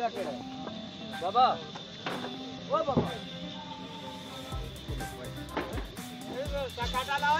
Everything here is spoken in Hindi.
बाबा। ओ बाबा। काटा लाओ